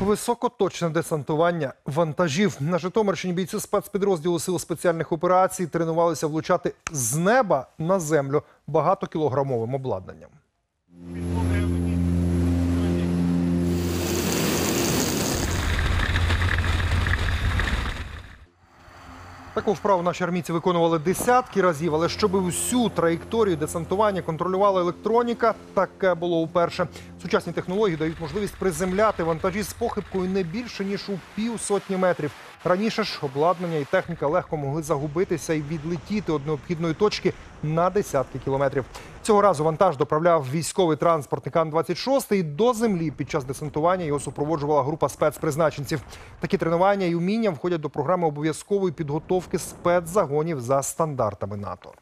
Високоточне десантування вантажів на Житомирщині бійці спецпідрозділу сил спеціальних операцій тренувалися влучати з неба на землю багатокілограмовим обладнанням. Таку вправу наші армійці виконували десятки разів, але щоб усю траєкторію десантування контролювала електроніка, таке було вперше. Сучасні технології дають можливість приземляти вантажі з похибкою не більше ніж у півсотні метрів. Раніше ж обладнання і техніка легко могли загубитися і відлетіти від необхідної точки на десятки кілометрів. Цього разу вантаж доправляв військовий транспортник Ан-26 і до землі під час десантування його супроводжувала група спецпризначенців. Такі тренування і уміння входять до програми обов'язкової підготовки спецзагонів за стандартами НАТО.